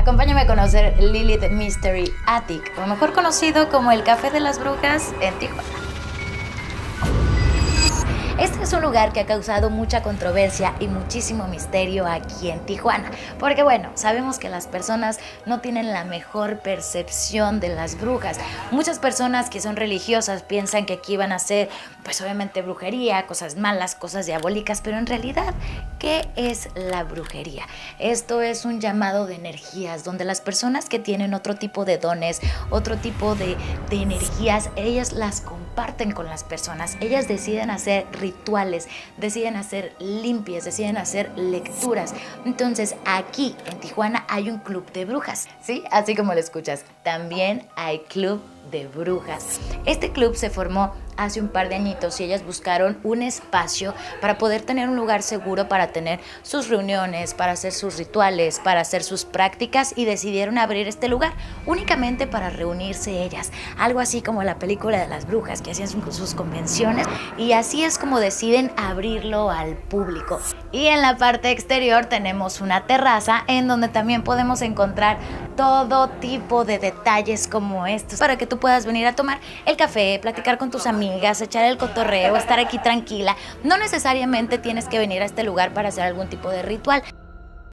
Acompáñame a conocer Lilith Mystery Attic, o mejor conocido como el Café de las Brujas en Tijuana. Este es un lugar que ha causado mucha controversia y muchísimo misterio aquí en Tijuana, porque bueno, sabemos que las personas no tienen la mejor percepción de las brujas. Muchas personas que son religiosas piensan que aquí van a ser, pues obviamente brujería, cosas malas, cosas diabólicas, pero en realidad, ¿qué es la brujería? Esto es un llamado de energías, donde las personas que tienen otro tipo de dones, otro tipo de, de energías, ellas las comparten con las personas, ellas deciden hacer rituales, deciden hacer limpias, deciden hacer lecturas. Entonces aquí en Tijuana hay un club de brujas, ¿sí? Así como lo escuchas. También hay club de brujas. Este club se formó hace un par de añitos y ellas buscaron un espacio para poder tener un lugar seguro para tener sus reuniones, para hacer sus rituales, para hacer sus prácticas y decidieron abrir este lugar únicamente para reunirse ellas. Algo así como la película de las brujas que hacían sus convenciones y así es como deciden abrirlo al público. Y en la parte exterior tenemos una terraza en donde también podemos encontrar todo tipo de detalles como estos para que tú puedas venir a tomar el café, platicar con tus amigas, echar el cotorreo, estar aquí tranquila. No necesariamente tienes que venir a este lugar para hacer algún tipo de ritual.